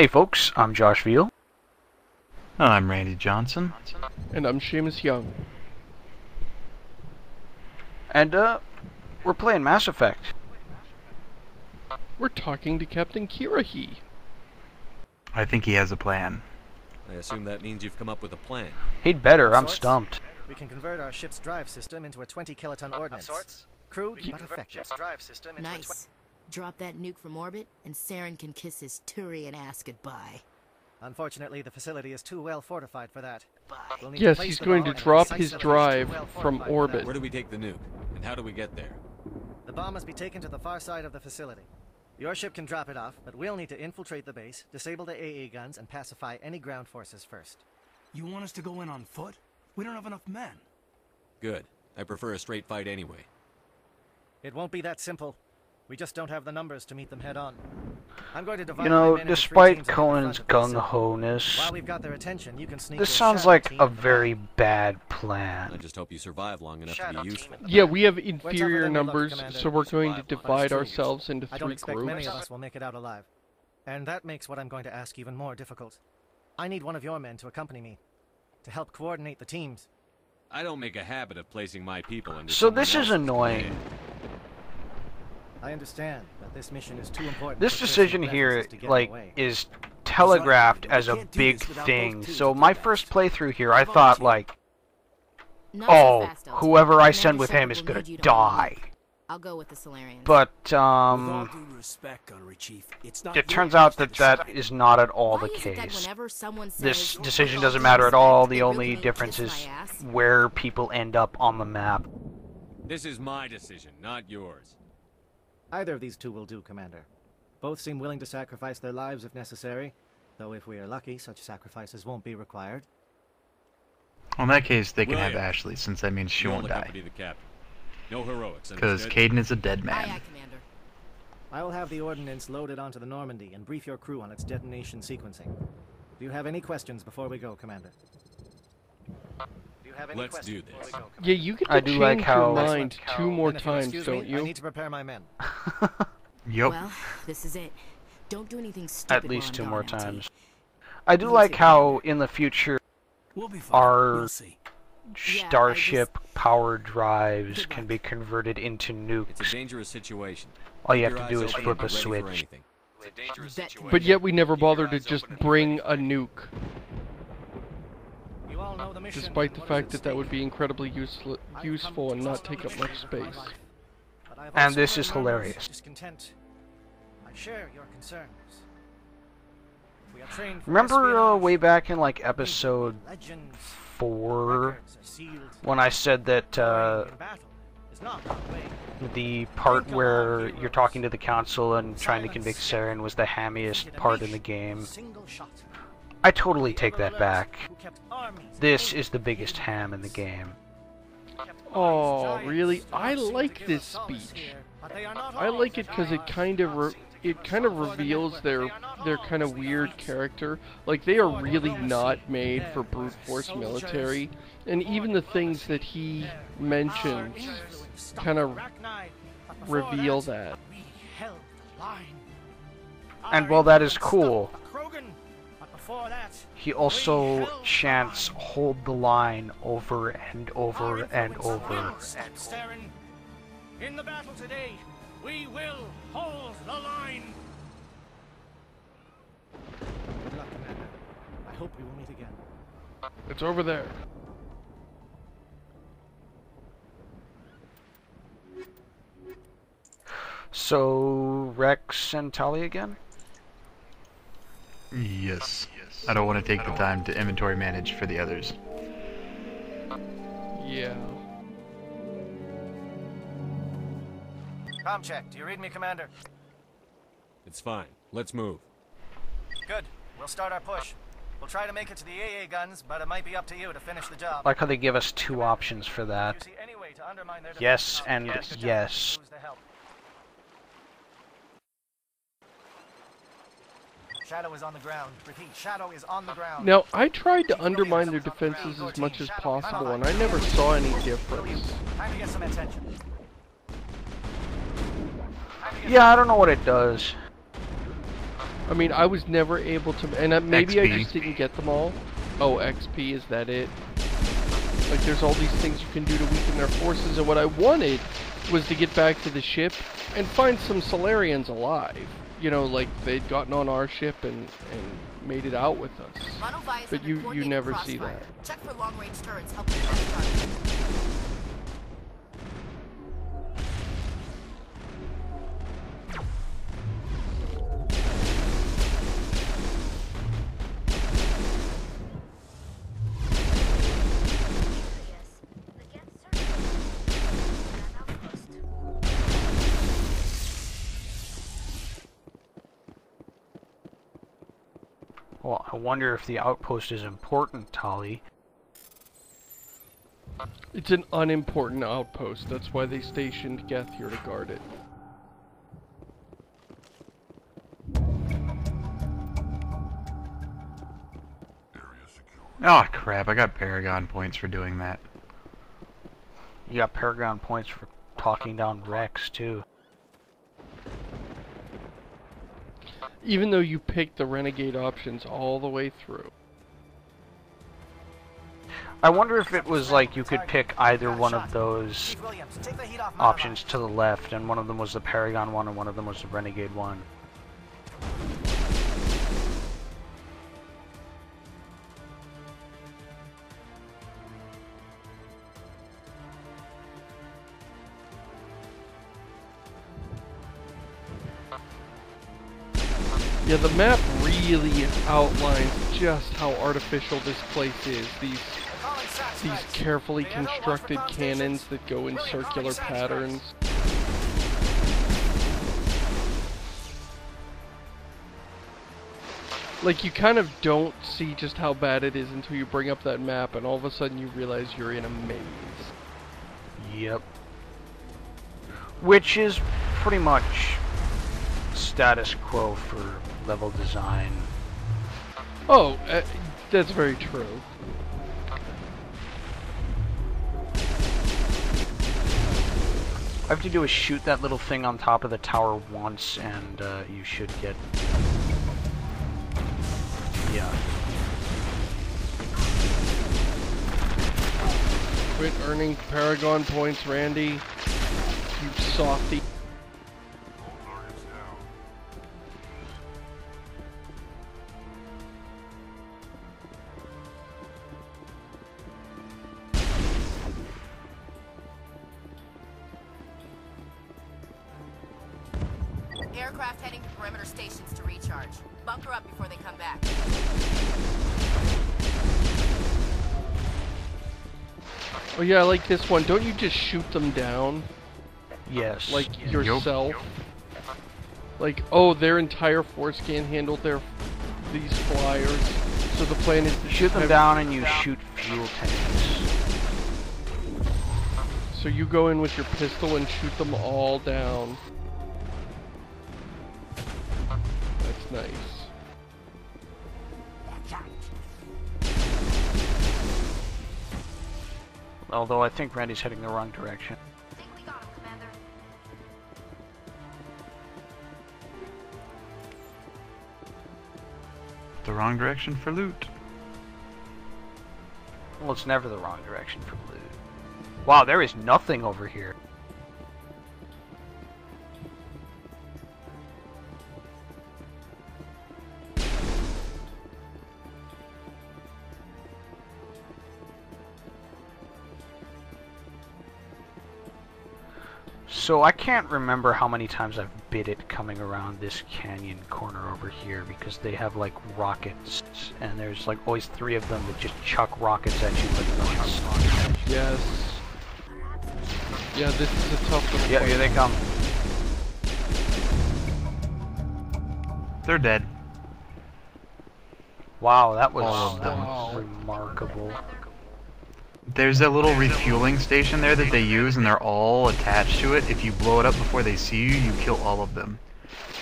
Hey folks, I'm Josh Viel. I'm Randy Johnson. And I'm Shamus Young. And, uh, we're playing Mass Effect. We're talking to Captain Kirrahe. I think he has a plan. I assume that means you've come up with a plan. He'd better, I'm Sorts. stumped. We can convert our ship's drive system into a 20 kiloton ordnance. Crude but effective. drive system into Nice. Drop that nuke from orbit, and Saren can kiss his Turian ass goodbye. Unfortunately, the facility is too well fortified for that. We'll Yes, he's going to drop his drive well from orbit. Where do we take the nuke? And how do we get there? The bomb must be taken to the far side of the facility. Your ship can drop it off, but we'll need to infiltrate the base, disable the AA guns, and pacify any ground forces first. You want us to go in on foot? We don't have enough men. Good. I prefer a straight fight anyway. It won't be that simple. We just don't have the numbers to meet them head on. I'm going to divide You know, men into three despite teams at the Conan's front of gung-ho-ness, While we've got their attention, you can sneak this sounds like a very back. bad I plan. just hope you survive long enough to be useful. Yeah, we have inferior than we look, numbers, Commander. so we're going to divide ourselves into three I don't three expect many of us will make it out alive. And that makes what I'm going to ask even more difficult. I need one of your men to accompany me, to help coordinate the teams. I don't make a habit of placing my people under So this is else's annoying. Command. I understand that this mission is too important. This decision personal here, preferences to get like, away. is telegraphed as a big thing. So my first playthrough here, I thought, like, oh, whoever I send with him is gonna need you to hold die. I'll go with the Salarians. But, um, respect, Chief, it's not it turns out that to that decide. is not at all Why the is it that case. whenever This decision doesn't matter at all. The they really only difference is where people end up on the map. This is my decision, not yours. Either of these two will do, Commander. Both seem willing to sacrifice their lives if necessary, though if we are lucky, such sacrifices won't be required. Well, in that case, they can have Ashley, since that means she You'll won't die. accompany the. No heroics, Because? Kaidan is a dead Aye, man. aye, Commander. I will have the ordnance loaded onto the Normandy and brief your crew on its detonation sequencing. Do you have any questions before we go, Commander? Do you have any Let's questions do this. Yeah, you get to I do change like how- your mind Excellent, two more Then if you'll times, excuse don't me, I you? need to prepare my men. Yup. Well, this is it. Don't do anything stupid At least two more times. I do like how in the future We'll be fine. Our- We'll see. Yeah, I starship power drives can be converted into It's a nukes. dangerous situation. All you have to do is flip a be ready for switch. anything. But yet we never bothered to just bring a nuke, You all know the mission. Despite the fact that that would be incredibly useful, useful and not take up much space. And this is hilarious. Remember uh, way back in like episode four when I said that uh, the part where you're talking to the council and trying to convict Saren was the hammiest part in the game. I totally take that back. who kept armies This is the biggest ham in the game. Oh, really? I not seem to like this speech. here, but they are not I like it because it kind of re- it kind of reveals their their kind of weird character. Like they are really not made for brute force military, and even the things that he mentions kind of reveal that. We held the line. And while that is cool, He also chants hold the line over and over and over. Saren, in the battle today, we will hold the line. Good luck, Commander. I hope we will meet again. It's over there. So, Rex and Tali again? Yes. I don't want to take the time to inventory manage for the others. Yeah. Com check. Do you read me, Commander? It's fine. Let's move. Good. We'll start our push. We'll try to make it to the AA guns, but it might be up to you to finish the job. Like how they give us two options for that. you see any way to undermine Yes and Good yes. Lose the help. Shadow is on the ground. Repeat, Shadow is on the ground. Now I tried to undermine their defenses as much as possible, and I never saw any difference. Time to get some attention. Time to get Yeah, I don't know what it does. I mean, I was never able to, and uh, maybe I just didn't get them all. Oh, XP, is that it? Like, there's all these things you can do to weaken their forces, and what I wanted was to get back to the ship and find some Salarians alive. You know, like they'd gotten on our ship and, and made it out with us. But you- you never see that. I wonder if the outpost is important, Tali. It's an unimportant outpost. That's why they stationed Geth here to guard it. Oh crap! I got Paragon points for doing that. You got Paragon points for talking down Rex, too. Even though you picked the renegade options all the way through. I wonder if it was like you could pick either one of those Williams, take the heat off options to the left, and one of them was the Paragon one, and one of them was the Renegade one. Yeah, the map really outlines just how artificial this place is. These these carefully constructed cannons that go in circular patterns. Like you kind of don't see just how bad it is until you bring up that map and all of a sudden you realize you're in a maze. Yep. Which is pretty much status quo for level design. Oh, uh, that's very true. I have to do is shoot that little thing on top of the tower once, and uh, you should get. Yeah. Quit earning Paragon points, Randy. You softy. Oh yeah, I like this one. Don't you just shoot them down? Yes. like yourself. Like, oh, their entire force can't handle their these flyers. So the plan is to shoot them down, and you shoot fuel tanks. So you go in with your pistol and shoot them all down. That's nice. Although I think Randy's heading the wrong direction. Think we got him, The wrong direction for loot. Well, it's never the wrong direction for loot. Wow, there is nothing over here. So I can't remember how many times I've bit it coming around this canyon corner over here because they have like rockets and there's like always three of them that just chuck rockets at you like once. Yes. Yeah, this is a tough little Yeah, here they come. They're dead. Wow, that was All of that them. was remarkable. There's a little refueling station there that they use, and they're all attached to it. If you blow it up before they see you, you kill all of them.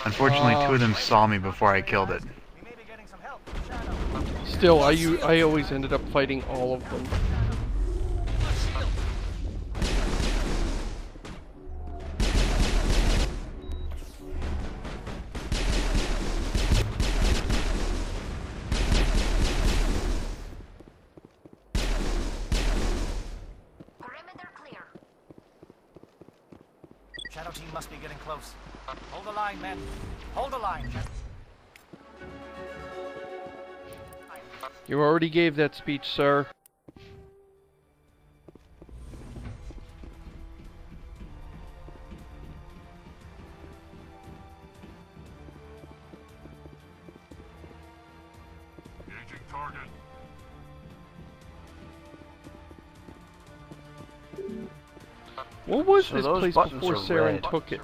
Unfortunately, two of them oh. saw me before I killed it. We may be getting some help from Shadow. Still, I, u- I always ended up fighting all of them. Shadow team must be getting close. Hold the line, men. Hold the line. You already gave that speech, sir. This place before are Saren took it?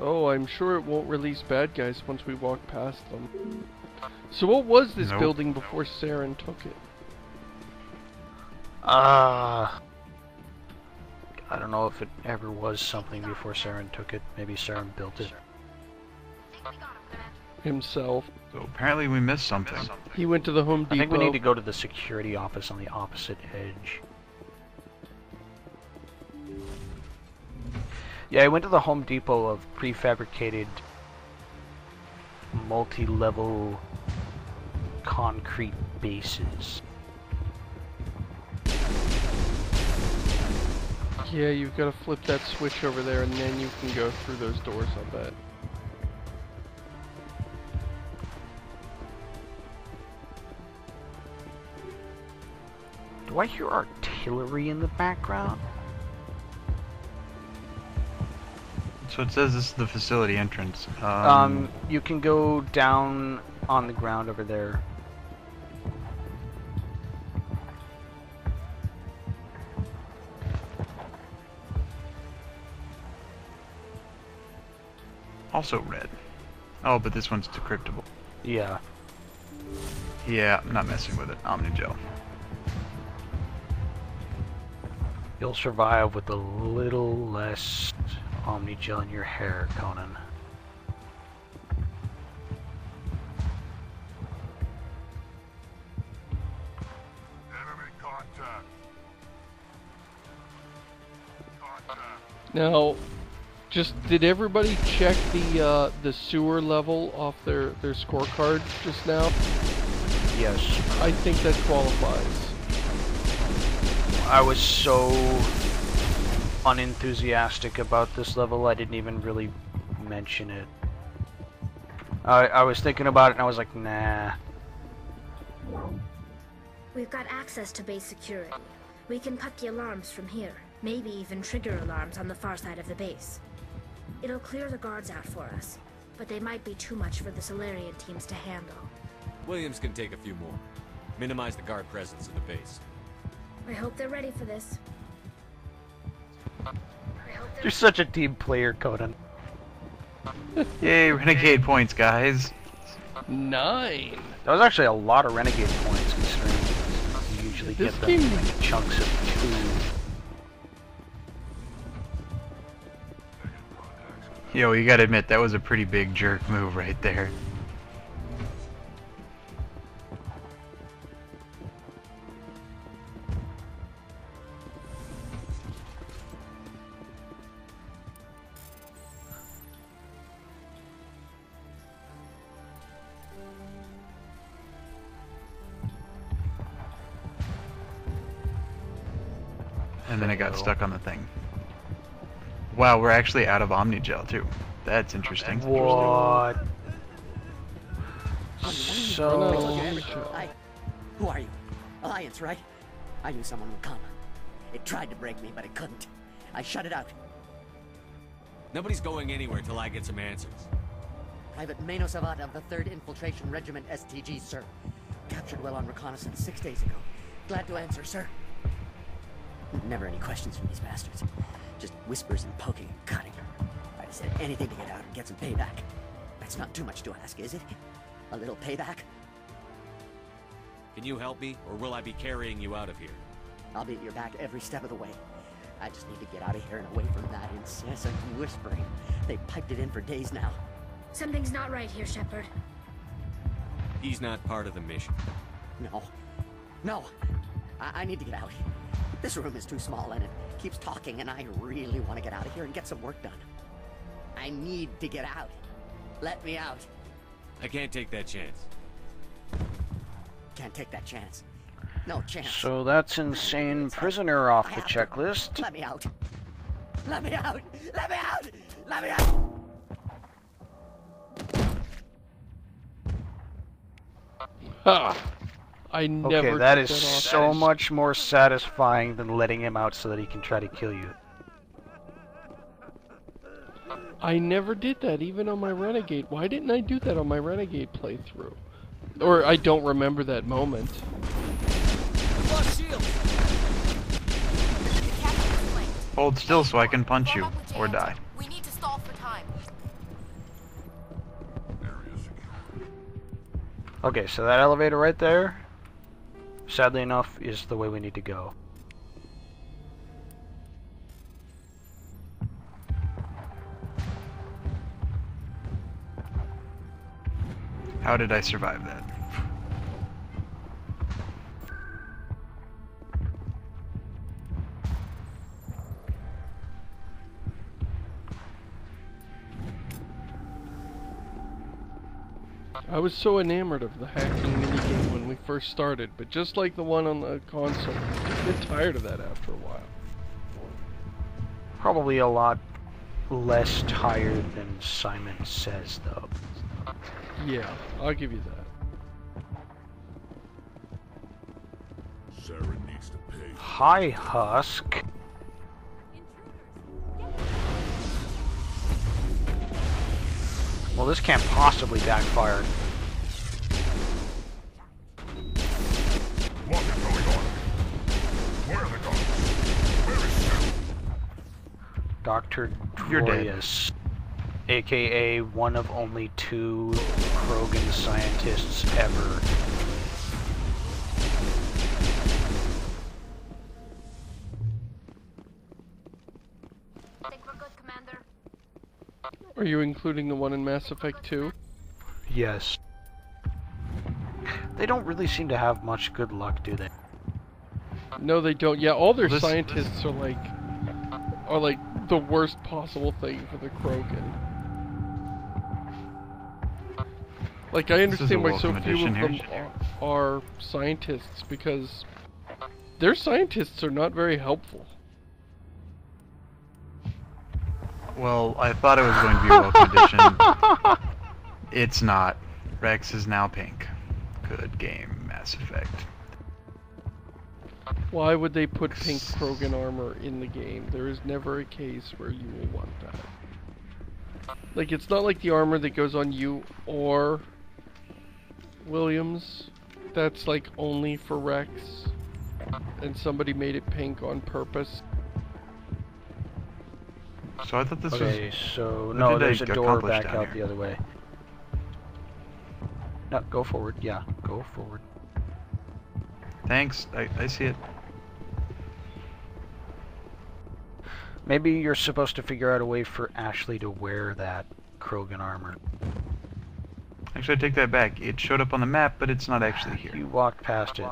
Oh, I'm sure it won't release bad guys once we walk past them. So what was this Nope. building before Saren took it? Uh, I don't know if it ever was something before Saren took it. Maybe Saren built it. Himself. So apparently we missed something. He went to the Home Depot. I think we need to go to the security office on the opposite edge. Yeah, I went to the Home Depot of prefabricated multi-level concrete bases. Yeah, you've got to flip that switch over there, and then you can go through those doors. I bet. Do I hear artillery in the background? So it says this is the facility entrance. Um, Um, you can go down on the ground over there. also red. Oh, but this one's decryptable. Yeah. Yeah, I'm not messing with it. Omnigel. You'll survive with a little less Omnigel in your hair, Conan. Now, just did everybody check the uh, the sewer level off their their scorecard just now? Yes. I think that qualifies. I was so unenthusiastic about this level, I didn't even really mention it. I, I was thinking about it and I was like, nah. We've got access to base security. We can cut the alarms from here. Maybe even trigger alarms on the far side of the base. It'll clear the guards out for us, but they might be too much for the Salarian teams to handle. Williams can take a few more. Minimize the guard presence in the base. I hope they're ready for this. I hope they're You're such a team player, Conan. Yay, renegade points, guys. Nine. That was actually a lot of renegade points considering you usually This get them in game- like chunks of two. Yo, you gotta admit, that was a pretty big jerk move right there. And then it got stuck on the thing. Wow, we're actually out of Omnigel too. That's interesting. What? Run So... out of Omnigel. Hi. Who are you? Alliance, right? I knew someone would come. It tried to break me, but it couldn't. I shut it out. Nobody's going anywhere till I get some answers. Private Mano Savat of the 3rd Infiltration Regiment STG, sir. Captured well on reconnaissance six days ago. Glad to answer, sir. Never any questions from these bastards. Just whispers and poking and cutting. I'd said anything to get out and get some payback. That's not too much to ask, is it? A little payback? Can you help me, or will I be carrying you out of here? I'll be at your back every step of the way. I just need to get out of here and away from that incessant whispering. They've piped it in for days now. Something's not right here, Shepard. He's not part of the mission. No. No. I, I need to get out. This room is too small and it keeps talking, and I really want to get out of here and get some work done. I need to get out. Let me out. I can't take that chance. Can't take that chance. No chance. So that's insane prisoner off the checklist. Let me out. Let me out! Let me out! Let me out! Ha! I never. Okay, that took is so much more satisfying than letting him out so that he can try to kill you. I never did that, even on my Renegade. Why didn't I do that on my Renegade playthrough? Or I don't remember that moment. Hold still so I can punch you or die. We need to stall for time. Okay, so that elevator right there, sadly enough, is the way we need to go. How did I survive that? I was so enamored of the hacking minigame when we first started, but just like the one on the console, I get tired of that after a while. Probably a lot less tired than Simon says, though. Yeah, I'll give you that. Saren needs to pay. Hi, Husk. Well, this can't possibly backfire. What is going on? Where are the guns? Where is Saren? Dr. You're dead. Aka one of only two Krogan scientists ever. Are you including the one in Mass Effect 2? Yes. They don't really seem to have much good luck, do they? No, they don't. Yeah, all their This- scientists are like are like the worst possible thing for the Krogan. Like I understand why so few of addition them are, are scientists because their scientists are not very helpful. Well, I thought it was going to be a welcome addition. It's not. Rex is now pink. Good game, Mass Effect. Why would they put pink Krogan armor in the game? There is never a case where you will want that. Like, it's not like the armor that goes on you or Williams. That's like only for Rex. And somebody made it pink on purpose. So I thought this Okay, was. so no, there's a door back out here? the other way. No, go forward. Yeah, go forward. Thanks. I, I see it. Maybe you're supposed to figure out a way for Ashley to wear that Krogan armor. Actually, I take that back. It showed up on the map, but it's not actually here. You walked past it.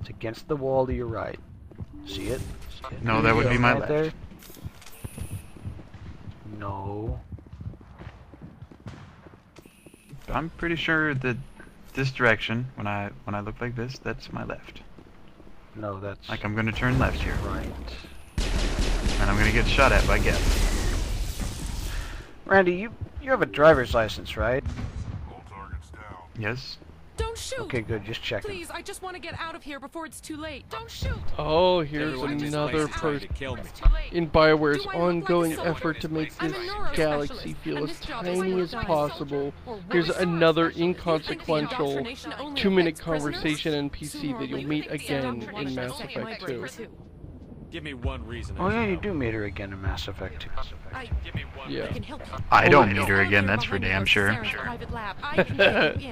It's against the wall to your right. See it? See it? No, that would be my Right left. there? No. I'm pretty sure that this direction, when I when I look like this, that's my left. No, that's Like I'm gonna turn left here, right. and I'm gonna get shot at by guess. Randy, you you have a driver's license, right? All targets down. Yes. Don't shoot! Okay, good. Just check. Please, I just want to get out of here before it's too late. Don't shoot! Oh, here's Everyone another place is trying person to kill me. It's too late. in BioWare's Do I look like ongoing effort to make this galaxy feel as this job is tiny as possible. Here's another You think the inconsequential two-minute conversation NPC Sooner or that you'll meet again in Mass Effect 2. Give me one reason. Oh yeah, you do meet her again in Mass Effect 2. I, Give me one. Yeah. I can help you. I don't meet her again. That's for damn your sure.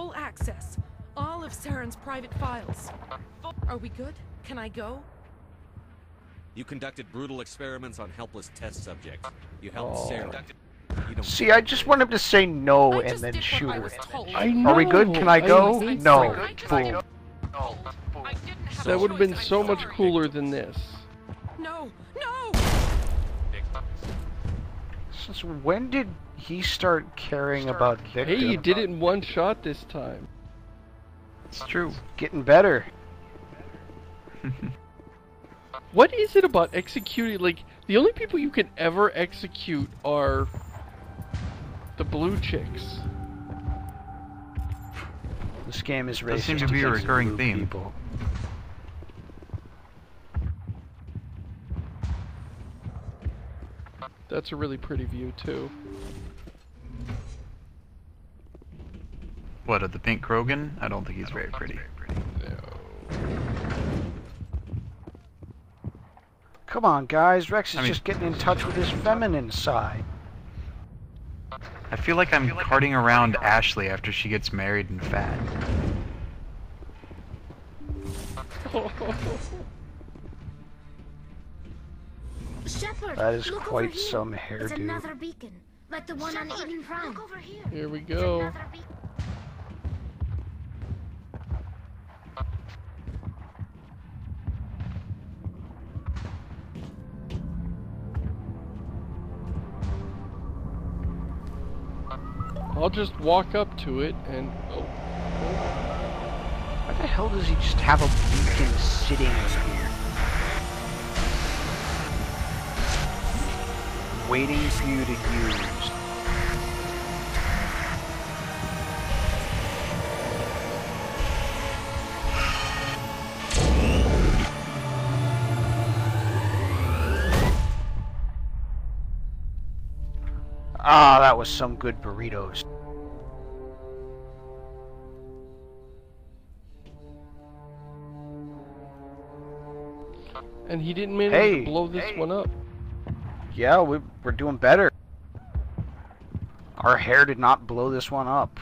Full access. All of Saren's private files. Are we good? Can I go? You conducted brutal experiments on helpless test subjects. You helped Oh. Saren. You don't See, I just want him to say no and then shoot what I her. was told. I know. Are we good? Can I go? I- no, I- fool. I That would have been so I'm much sorry. cooler than this. No, no! Since when did he start caring about Victor? Hey, you did it in one shot this time. It's true. Getting better. What is it about executing? Like, the only people you can ever execute are the blue chicks. This game is racist Does seem to be a recurring theme. People. That's a really pretty view, too. What, of the pink Krogan? I don't think he's very pretty. Come on, guys. Rex is I mean- just getting in touch with his feminine side. I feel like I'm carting around Ashley after she gets married and fat. Shepard, That is look quite over here. some It's hairdo. another beacon, like the one on Eden Prime. Look over here. Here we It's go. I'll just walk up to it and. Oh, Why the hell does he just have a beacon sitting in here? Waiting for you to use. Ah, that was some good burritos. and he didn't manage Hey, to blow this hey. one up. Yeah, we, we're doing better. Our hair did not blow this one up.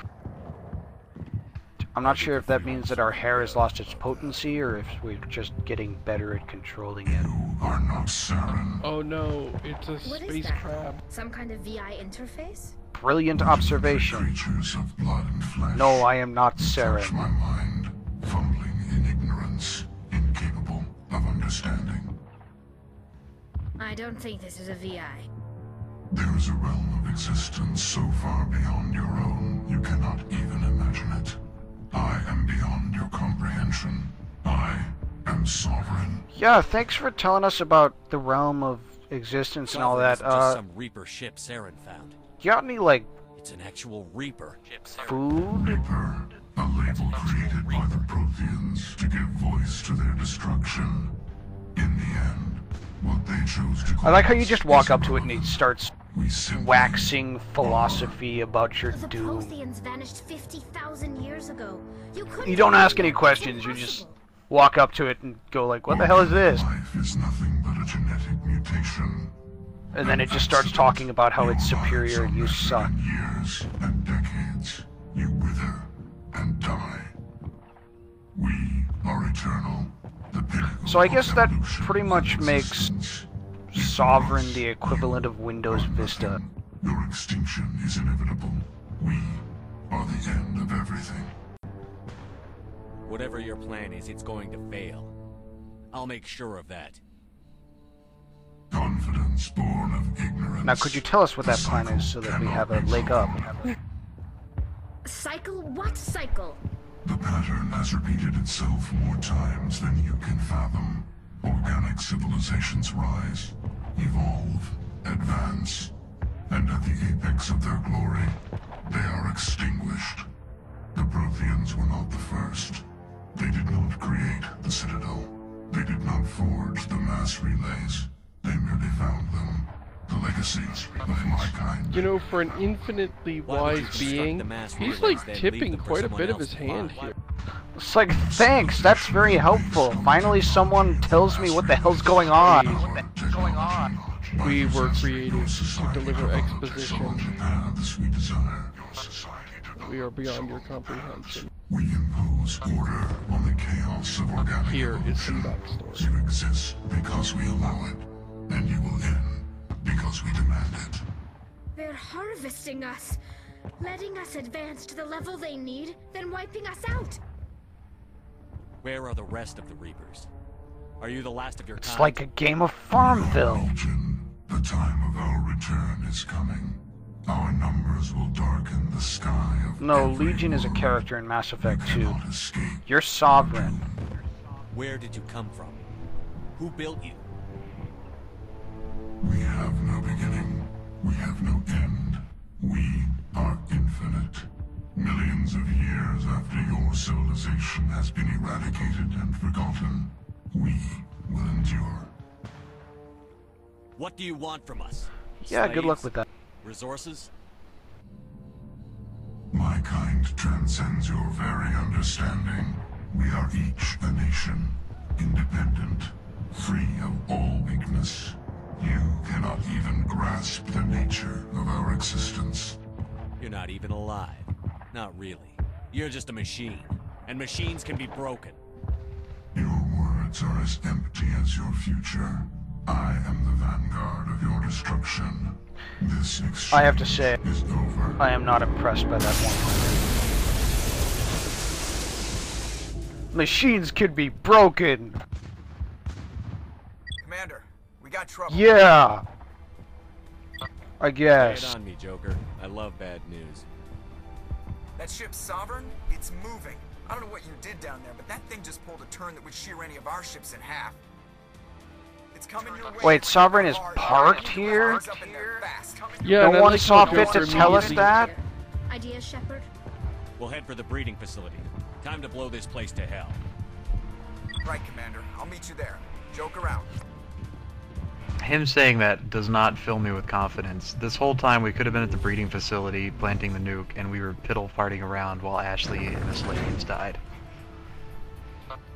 I'm not sure if that means that our hair has lost its potency or if we're just getting better at controlling it. Are not Saren. Oh no, it's a What is space that? crab. Some kind of VI interface? Brilliant observation. Creatures of blood and flesh. No, I am not Touch Saren. my mind, fumbling in ignorance, incapable of understanding. I don't think this is a VI. There is a realm of existence so far beyond your own, you cannot Yeah, thanks for telling us about the realm of existence and all that. Sovereign's just Uh, some Reaper ship Saren found. you got any, like, It's an actual Reaper. food? Reaper, a label created by the Protheans to give voice to their destruction. In the end, what they chose to I like how you just walk up to it and it starts waxing philosophy about your The doom. Protheans vanished 50,000 years ago. You You don't ask any questions, you just impossible. Walk up to it and go like, what the hell is this? Life is nothing but a genetic mutation. And then it just starts talking about how it's superior and you suck. Years and decades, you wither and die. We are eternal. The So I guess that pretty much makes. Sovereign the equivalent of Windows Vista. Your extinction is inevitable. We are the end of everything. Whatever your plan is, it's going to fail. I'll make sure of that. Confidence born of ignorance. Now, could you tell us what that plan is so that we have a leg up? Cycle? What cycle? The pattern has repeated itself more times than you can fathom. Organic civilizations rise, evolve, advance, and at the apex of their glory, they are extinguished. The Protheans were not the first. They did not create the Citadel. They did not forge the mass relays. They merely found them. The legacy of my kind. You know, for an infinitely Why would you wise being, he's like tipping quite a bit of his hand here. It's like, thanks, that's very helpful. Finally someone tells me what the hell's going on. going on? We were created to deliver exposition. Paths we desire. Your society We are beyond your comprehension. We impose order on the chaos of organic Here is some evolution. backstory. You exist because we allow it, and you will end because we demand it. They're harvesting us. Letting us advance to the level they need, then wiping us out. Where are the rest of the Reapers? Are you the last of your kind? It's like a game of Farmville. Legion, the time of our return is coming. Our numbers will darken the sky of No, every Legion is a character in Mass Effect 2. Cannot. You're Sovereign. Where did you come from? Who built you? We have no beginning. We have no end. We are infinite. Millions of years after your civilization has been eradicated and forgotten, we will endure. What do you want from us? Yeah, good luck with that. Resources? My kind transcends your very understanding. We are each a nation, independent, free of all weakness. You cannot even grasp the nature of our existence. You're not even alive. Not really. You're just a machine. And machines can be broken. Your words are as empty as your future. I am the vanguard of your destruction. This exchange I have to say, is over. I am not impressed by that one. Machines can be broken. Commander, we got trouble. Yeah. I guess. Lay guess. it on me, Joker. I love bad news. That ship Sovereign, it's moving. I don't know what you did down there, but that thing just pulled a turn that would shear any of our ships in half. Wait, Sovereign is parked here? Hard's up in there fast. Yeah, No one saw fit to tell us that? Ideas, Shepard? We'll head for the breeding facility. Time to blow this place to hell. Right, Commander. I'll meet you there. Joke around. Him saying that does not fill me with confidence. This whole time we could have been at the breeding facility planting the nuke, and we were piddle farting around while Ashley and the Salarians died.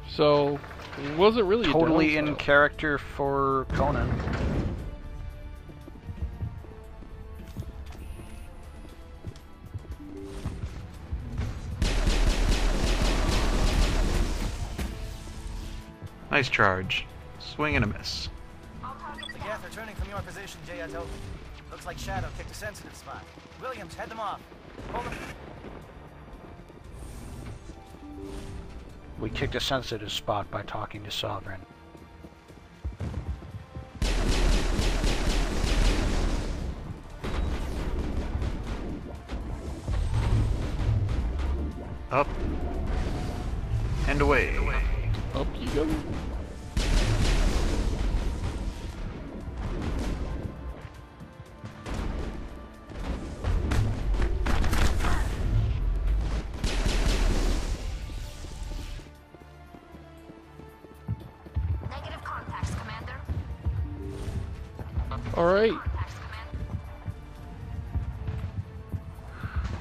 So, it wasn't really Totally in downside. character for Conan. Nice charge. Swing and a miss. The Geth are turning from your position, Jayato. Looks like Shadow picked a sensitive spot. Williams, head them off. Hold them. We kicked a sensitive spot by talking to Sovereign. Up. And away. Up you go.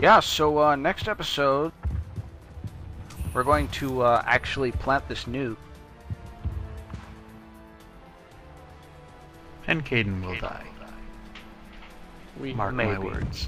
Yeah, so uh, next episode, we're going to uh, actually plant this nuke. And Kaidan will die. We Mark Maybe. my words.